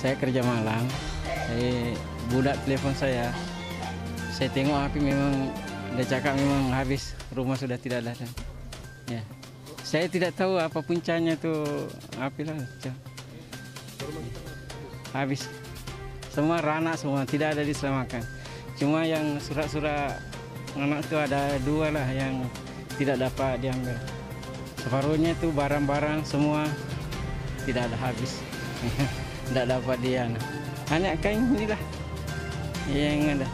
saya kerja malam. Saya budak telepon saya. Saya tengok api memang dia cakap memang habis rumah sudah tidak ada. Ya. Saya tidak tahu apa puncanya tuh api lah. Habis. Semua rana semua tidak ada diselamatkan. Cuma yang surat-surat anak itu ada dua lah yang tidak dapat diambil. Separuhnya itu barang-barang semua tidak ada habis. tidak dapat dia. Hanya kain inilah yang ada.